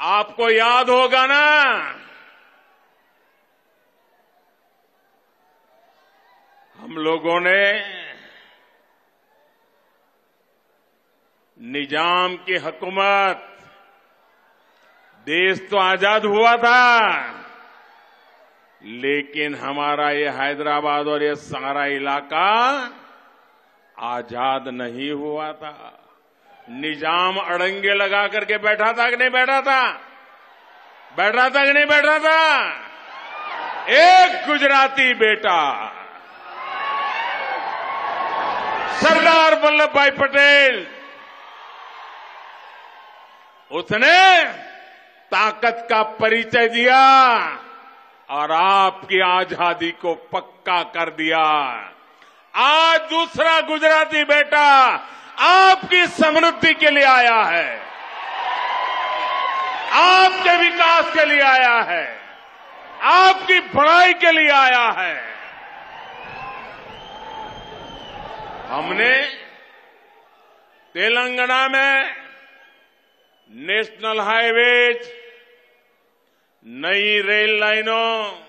आपको याद होगा ना? हम लोगों ने निज़ाम की हुकूमत, देश तो आज़ाद हुआ था, लेकिन हमारा ये हैदराबाद और ये सारा इलाका आज़ाद नहीं हुआ था। निज़ाम अड़ंगे लगा करके बैठा था कि नहीं बैठा था? बैठा था कि नहीं बैठा था? एक गुजराती बेटा। सरदार वल्लभ भाई पटेल। उसने ताकत का परिचय दिया और आपकी आज़ादी को पक्का कर दिया। आज दूसरा गुजराती बेटा आपकी समृद्धि के लिए आया है। आपके विकास के लिए आया है। आपकी भलाई के लिए आया है। हमने तेलंगाना में नेशनल हाईवेज, नई रेल लाइनों